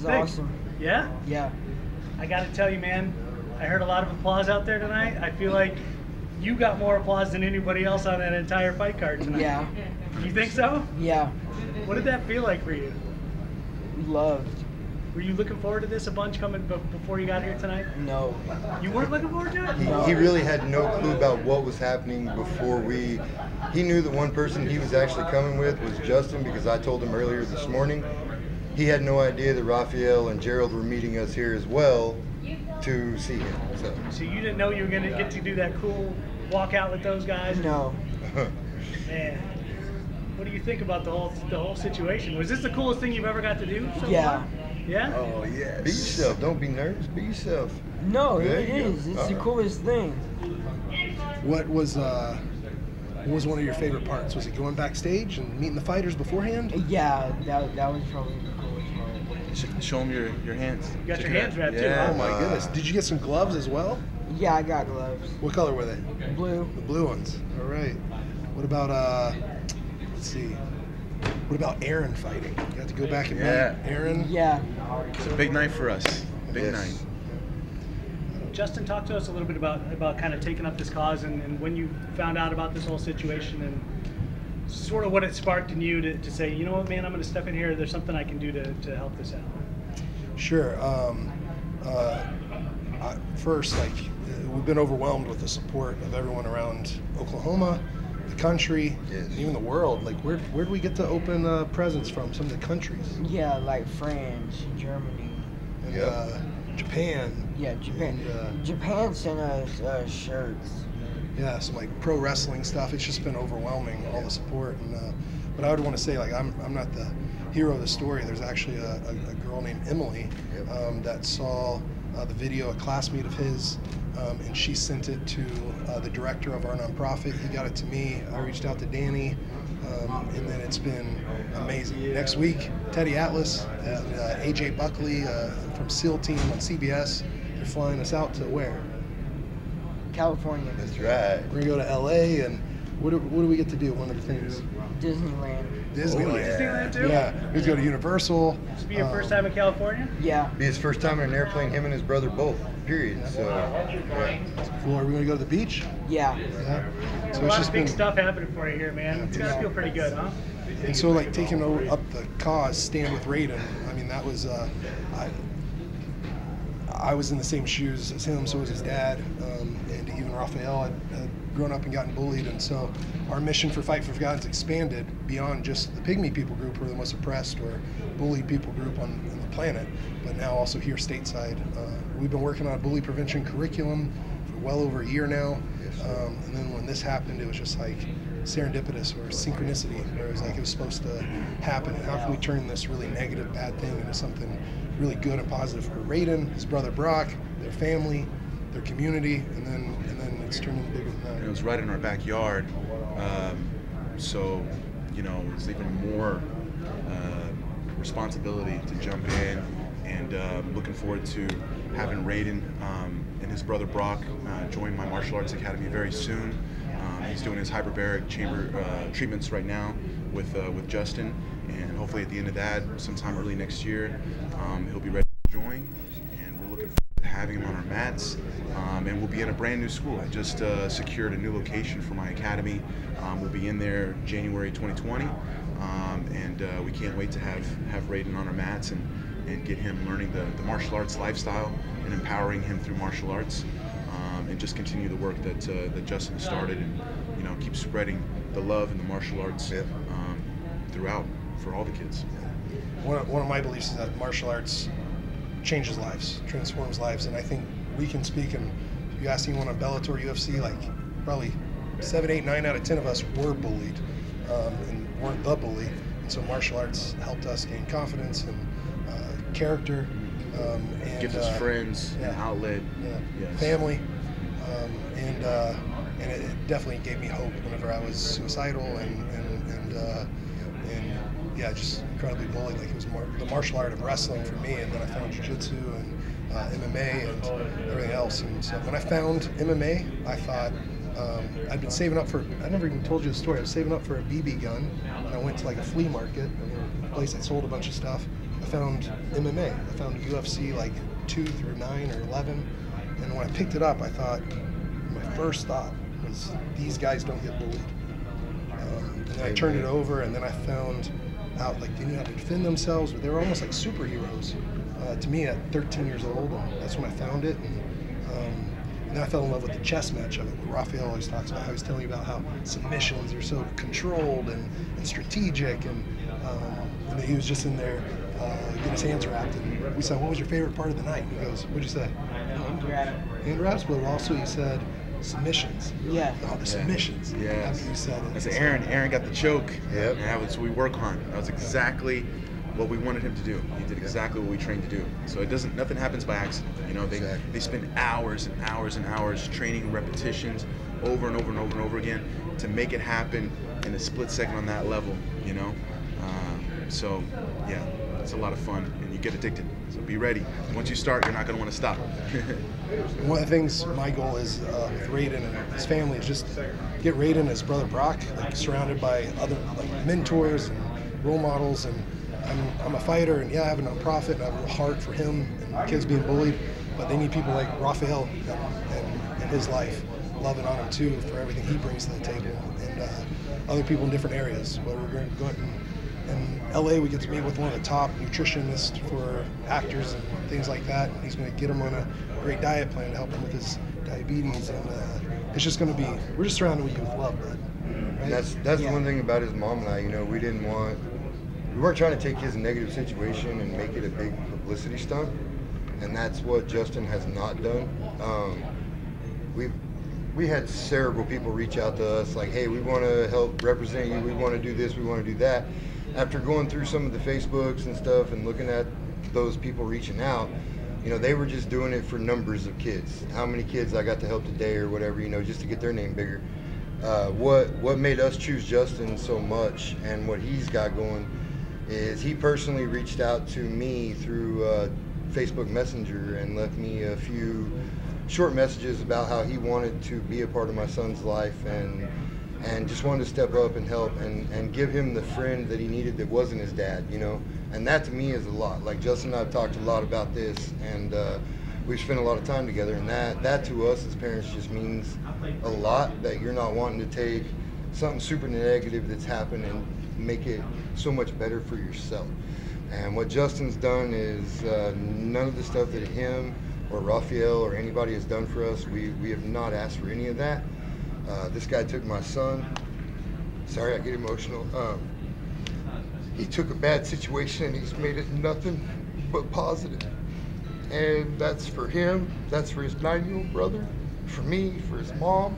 was think? awesome. Yeah? Yeah. I got to tell you, man, I heard a lot of applause out there tonight. I feel like you got more applause than anybody else on that entire fight card tonight. Yeah. You think so? Yeah. What did that feel like for you? Loved. Were you looking forward to this a bunch coming be- before you got here tonight? No. You weren't looking forward to it? He, he really had no clue about what was happening before we. He knew the one person he was actually coming with was Justin because I told him earlier this morning. He had no idea that Rafael and Gerald were meeting us here as well to see him. So, So you didn't know you were going to get to do that cool walk out with those guys? No. Man, what do you think about the whole the whole situation? Was this the coolest thing you've ever got to do? So Yeah. far? Yeah. Oh yes. be yourself. Don't be nervous. Be yourself. No, There it you go. is. It's the Alright. coolest thing. What was uh, what was one of your favorite parts? Was it going backstage and meeting the fighters beforehand? Yeah, that, that was probably the coolest part. Sh- Show them your, your hands. You got Check your hands out. wrapped too, yeah. Oh my goodness! Did you get some gloves as well? Yeah, I got gloves. What color were they? Blue. The blue ones. All right. What about uh? Let's see. What about Aaron fighting? You have to go back and Yeah. meet Aaron. Yeah. It's a big night for us. Big Yes. night. Justin, talk to us a little bit about about kind of taking up this cause and, and when you found out about this whole situation and sort of what it sparked in you to, to say, you know what, man, I'm going to step in here. There's something I can do to, to help this out. Sure. Um, uh, I, first, like uh, we've been overwhelmed with the support of everyone around Oklahoma, the country, Yes. and even the world. Like, where where do we get to open uh, presents from? Some of the countries. Yeah, like France, Germany. And, Yeah. uh, Japan. Yeah, Japan. And, uh, Japan sent us uh, shirts. Yeah, some like pro wrestling stuff. It's just been overwhelming, all the support. And uh, but I would want to say, like, I'm I'm not the hero of the story. There's actually a, a, a girl named Emily um, that saw uh, the video, a classmate of his, um, and she sent it to uh, the director of our nonprofit. He got it to me. I reached out to Danny. Um, and then it's been amazing. Next week, Teddy Atlas and uh, AJ Buckley uh, from SEAL Team on CBS. They're flying us out to where? California. That's right. We're gonna go to LA, and what do, what do we get to do? One of the things, Disneyland. Disneyland. yeah. Disneyland too? Yeah, we go to Universal. This be your Um, first time in California? Yeah. Be his first time in an airplane. Him and his brother both. Period. So, yeah. Cool. Are we gonna go to the beach? Yeah. Yeah. So a lot of big been, stuff happening for you here, man. It's got to feel pretty good, huh? and so like taking o- up the cause, stand with Rayden. I mean, that was. Uh, I, I was in the same shoes as him, so was his dad, um, and even Rafael had, had grown up and gotten bullied, and so our mission for Fight for Forgotten's expanded beyond just the Pygmy people group, who are the most oppressed or bullied people group on, on the planet, but now also here stateside. Uh, we've been working on a bully prevention curriculum for well over a year now, um, and then when this happened, it was just like serendipitous or synchronicity, where it was like it was supposed to happen. How can we turn this really negative, bad thing into something really good and positive for Rayden, his brother Brock, their family, their community, and then and then it's turning bigger than And it was right in our backyard. Um, so, you know, it's even more uh, responsibility to jump in. And uh, looking forward to having Rayden um, and his brother Brock uh, join my martial arts academy very soon. Um, he's doing his hyperbaric chamber uh, treatments right now with uh, with Justin, and hopefully at the end of that, sometime early next year, um, he'll be ready to join. And we're looking forward to having him on our mats. Um, and we'll be in a brand new school. I just uh, secured a new location for my academy. Um, we'll be in there January 2020, um, and uh, we can't wait to have have Rayden on our mats and, and get him learning the, the martial arts lifestyle and empowering him through martial arts, and just continue the work that uh, that Justin started and you know keep spreading the love and the martial arts Yep. um, throughout for all the kids. One of, one of my beliefs is that martial arts changes lives, transforms lives, and I think we can speak. And if you ask anyone on Bellator, UFC, like probably seven, eight, nine out of ten of us were bullied um, and weren't the bully. And so martial arts helped us gain confidence and uh, character. Um, and Gives us uh, friends, an outlet. yeah, Yes. family, um, and uh, and it, it definitely gave me hope whenever I was suicidal and and and, uh, and yeah, just incredibly bullied. Like it was the martial art of wrestling for me, and then I found jiu-jitsu and uh, MMA and everything else. And so when I found MMA, I thought. Um, I'd been saving up for. I never even told you the story. I was saving up for a BB gun, and I went to like a flea market, a place that sold a bunch of stuff. I found MMA. I found UFC like two through nine or eleven, and when I picked it up, I thought my first thought was these guys don't get bullied. Um, and then I turned it over, and then I found out like they knew how to defend themselves, but they were almost like superheroes uh, to me at 13 years old, that's when I found it. And, um, and then I fell in love with the chess match of it. Rafael always talks about how he's telling you about how submissions are so controlled and, and strategic, and, um, and he was just in there uh, getting his hands wrapped. And we said, "What was your favorite part of the night?" And he goes, "What'd you say?" Hand grab. Hand wraps, but also he said submissions. Yeah. Oh, the submissions. Yeah. That's what you said. I said, Aaron, Aaron got the choke. Yep. And that was what we work on. That was exactly what we wanted him to do. He did exactly what we trained to do. So it doesn't, nothing happens by accident. You know, they, Exactly. they spend hours and hours and hours training repetitions over and over and over and over again to make it happen in a split second on that level, you know? Um, so, yeah, it's a lot of fun and you get addicted. So be ready. Once you start, you're not going to want to stop. One of the things my goal is uh, with Rayden and his family is just get Rayden and his brother Brock like surrounded by other like mentors and role models. And I'm, I'm a fighter, and yeah, I have a nonprofit, and I have a heart for him and kids being bullied. But they need people like Rafael and, and, and his life, loving on him too for everything he brings to the table, and uh, other people in different areas. Where we're going to go in, in LA, we get to meet with one of the top nutritionists for actors and things like that. He's going to get him on a great diet plan to help him with his diabetes. And uh, it's just going to be, we're just surrounded with youth love, bud. Right? And that's that's Yeah. one thing about his mom and I. You know, we didn't want, we weren't trying to take his negative situation and make it a big publicity stunt, and that's what Justin has not done. Um, we've we had several people reach out to us like, hey, we want to help represent you. We want to do this. We want to do that. After going through some of the Facebooks and stuff and looking at those people reaching out, you know, they were just doing it for numbers of kids. How many kids I got to help today or whatever, you know, just to get their name bigger. Uh, what what made us choose Justin so much and what he's got going is he personally reached out to me through uh, Facebook Messenger and left me a few short messages about how he wanted to be a part of my son's life and and just wanted to step up and help and, and give him the friend that he needed that wasn't his dad, you know. And that to me is a lot. Like Justin and I have talked a lot about this and uh, we've spent a lot of time together and that that to us as parents just means a lot that you're not wanting to take something super negative that's happened and make it so much better for yourself. And what Justin's done is uh, none of the stuff that him or Rafael or anybody has done for us, we, we have not asked for any of that. Uh, this guy took my son. Sorry, I get emotional. Um, he took a bad situation and he's made it nothing but positive. And that's for him, that's for his nine year old brother, for me, for his mom.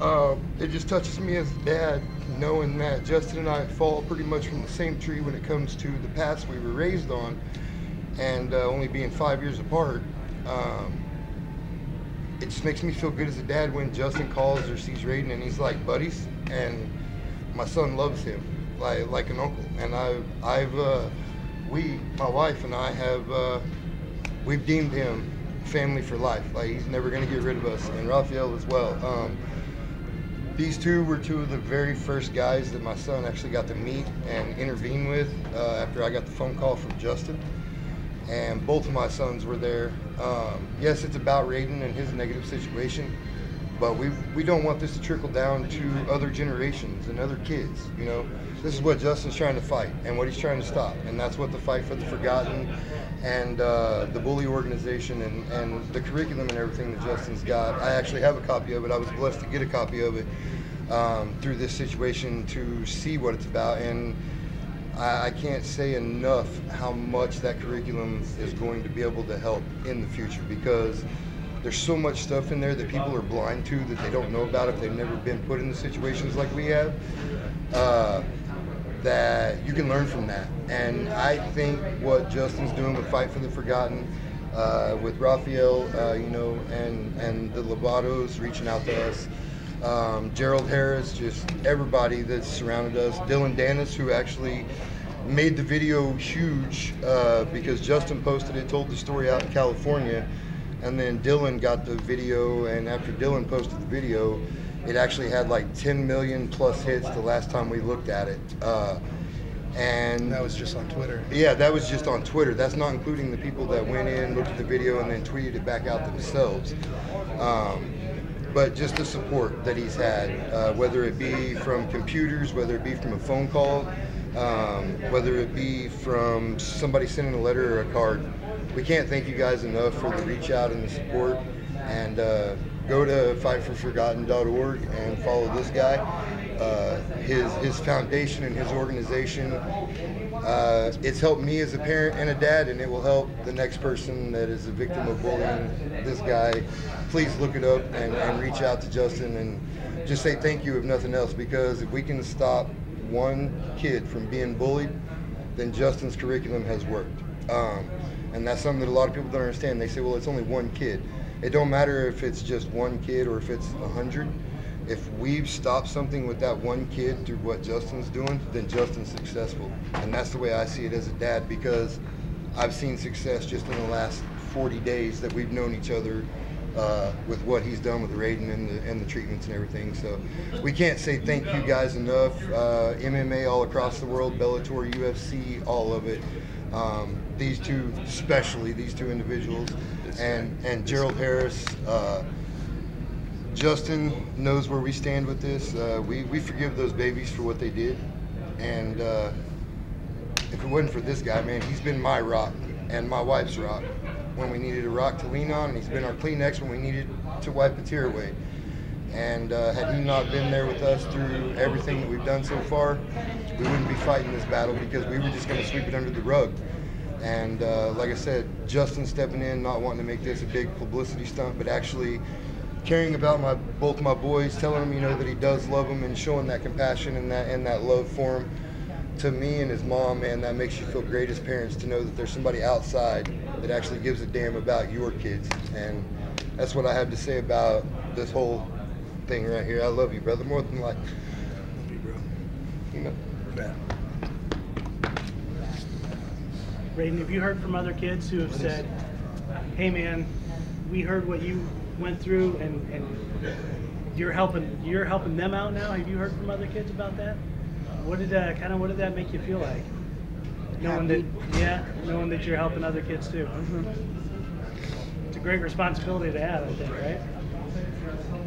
Um, it just touches me as a dad knowing that Justin and I fall pretty much from the same tree when it comes to the paths we were raised on and uh, only being five years apart. Um, it just makes me feel good as a dad when Justin calls or sees Rayden and he's like buddies, and my son loves him like like an uncle. And I've I've uh, we my wife and I have uh, we've deemed him family for life. Like he's never gonna get rid of us, and Rafael as well. Um, these two were two of the very first guys that my son actually got to meet and intervene with uh, after I got the phone call from Justin and both of my sons were there. Um, yes, it's about Rayden and his negative situation, but we we don't want this to trickle down to other generations and other kids. You know, this is what Justin's trying to fight and what he's trying to stop, and that's what the fight for the forgotten and uh, the bully organization and, and the curriculum and everything that Justin's got. I actually have a copy of it. I was blessed to get a copy of it um, through this situation to see what it's about and. I, I can't say enough how much that curriculum is going to be able to help in the future because there's so much stuff in there that people are blind to that they don't know about if they've never been put in the situations like we have. Uh, that you can learn from that. And I think what Justin's doing with Fight for the Forgotten, uh, with Rafael, uh, you know, and, and the Lovatos reaching out to us, um, Gerald Harris, just everybody that's surrounded us, Dillon Danis, who actually made the video huge uh, because Justin posted it, told the story out in California, and then Dillon got the video, and after Dillon posted the video, it actually had like 10 million plus hits the last time we looked at it. Uh, And that was just on Twitter. yeah, that was just on Twitter. That's not including the people that went in, looked at the video, and then tweeted it back out themselves. Um, but just the support that he's had, uh, whether it be from computers, whether it be from a phone call, um, whether it be from somebody sending a letter or a card. We can't thank you guys enough for the reach out and the support. And uh, go to fightforforgotten.org and follow this guy. Uh, his his foundation and his organization. Uh, it's helped me as a parent and a dad, and it will help the next person that is a victim of bullying. This guy, please look it up and, and reach out to Justin and just say thank you if nothing else. Because if we can stop one kid from being bullied, then Justin's curriculum has worked. Um, and that's something that a lot of people don't understand. They say, well, it's only one kid. It don't matter if it's just one kid or if it's a hundred. If we've stopped something with that one kid through what Justin's doing, then Justin's successful. And that's the way I see it as a dad because I've seen success just in the last 40 days that we've known each other uh, with what he's done with Rayden and the, and the treatments and everything. So we can't say thank you guys enough. Uh, MMA all across the world, Bellator, UFC, all of it. Um, these two, especially these two individuals, and and Gerald Harris. Uh, Justin knows where we stand with this. Uh, we we forgive those babies for what they did, and uh, if it wasn't for this guy, man, he's been my rock and my wife's rock when we needed a rock to lean on, and he's been our Kleenex when we needed to wipe a tear away. And uh, had he not been there with us through everything that we've done so far, we wouldn't be fighting this battle because we were just going to sweep it under the rug. And uh, like I said, Justin stepping in, not wanting to make this a big publicity stunt, but actually caring about my both my boys, telling them you know that he does love them, and showing that compassion and that and that love for him. To me and his mom, man, that makes you feel great as parents to know that there's somebody outside that actually gives a damn about your kids, and that's what I have to say about this whole thing right here. I love you, brother, more than life. Love you, bro. you know. Yeah. Rayden, have you heard from other kids who have said, "Hey, man, we heard what you went through, and, and you're helping you're helping them out now"? Have you heard from other kids about that? What did uh, kind of what did that make you feel like? Knowing that, yeah, knowing that you're helping other kids too. It's a great responsibility to have, I think, right?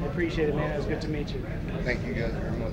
I appreciate it, man. It was good to meet you. Thank you guys very much.